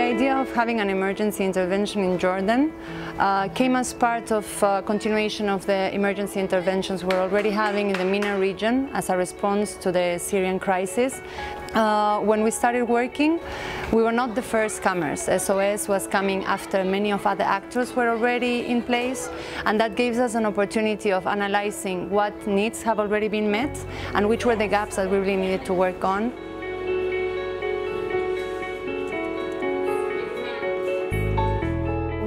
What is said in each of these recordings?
idea of having an emergency intervention in Jordan uh, came as part of uh, continuation of the emergency interventions we're already having in the MENA region as a response to the Syrian crisis. Uh, when we started working, we were not the first comers. SOS was coming after many of other actors were already in place, and that gives us an opportunity of analyzing what needs have already been met and which were the gaps that we really needed to work on.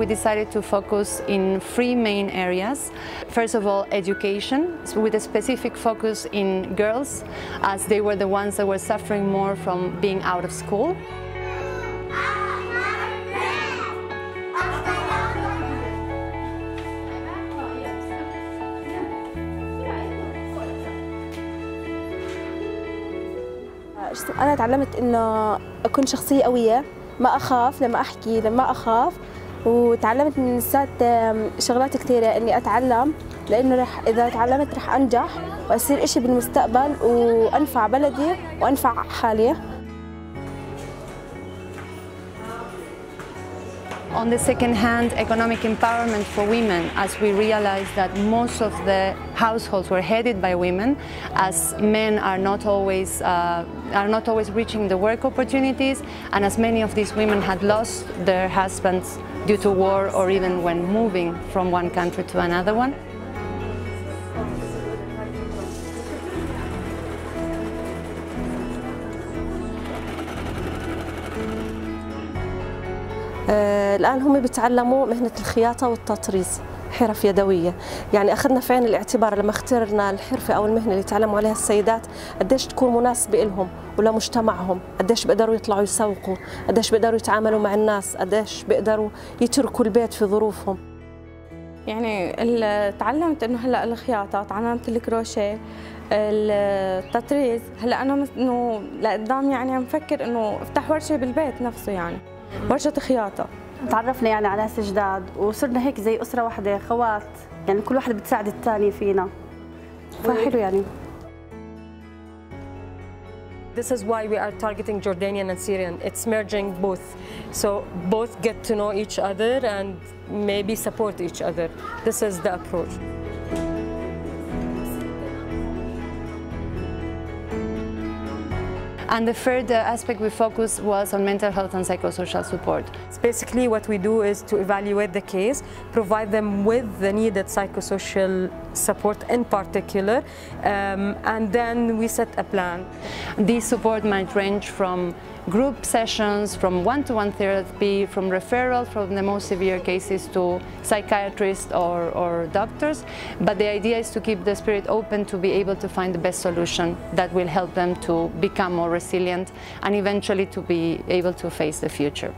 we decided to focus in three main areas. First of all, education, with a specific focus in girls, as they were the ones that were suffering more from being out of school. أنا تعلمت إنه أكون شخصية قوية ما أخاف لما أحكي لما أخاف وتعلمت من السات شغلات كثيرة إني أتعلم لأنه رح إذا تعلمت رح أنجح وأصير إشي بالمستقبل وأنفع بلدي وأنفع حالي On the second hand, economic empowerment for women, as we realized that most of the households were headed by women, as men are not always uh, are not always reaching the work opportunities, and as many of these women had lost their husbands due to war or even when moving from one country to another one. آه الآن هم بيتعلموا مهنة الخياطة والتطريز حرف يدوية. يعني أخذنا في عين الاعتبار لما اخترنا الحرفة أو المهنة اللي يتعلموا عليها السيدات قديش تكون مناسبة لهم ولمجتمعهم قديش بيقدروا يطلعوا يسوقوا؟ قديش بيقدروا يتعاملوا مع الناس؟ قديش بيقدروا يتركوا البيت في ظروفهم؟ يعني تعلمت إنه هلأ الخياطه تعلمت الكروشيه التطريز هلأ أنا إنه لقدام يعني عم فكر إنه أفتح ورشة بالبيت نفسه يعني. ورشة خياطة. تعرفنا يعني على ناس جداد وصرنا هيك زي اسره واحدة خوات يعني كل واحد بتساعد الثاني فينا فحلو يعني This is why we are targeting Jordanian and Syrian. It's merging both. So both get to know each other and maybe support each other. This is the approach. And the third uh, aspect we focused was on mental health and psychosocial support. Basically what we do is to evaluate the case, provide them with the needed psychosocial support in particular, um, and then we set a plan. This support might range from group sessions, from one-to-one -one therapy, from referral from the most severe cases to psychiatrists or, or doctors. But the idea is to keep the spirit open to be able to find the best solution that will help them to become more resilient and eventually to be able to face the future.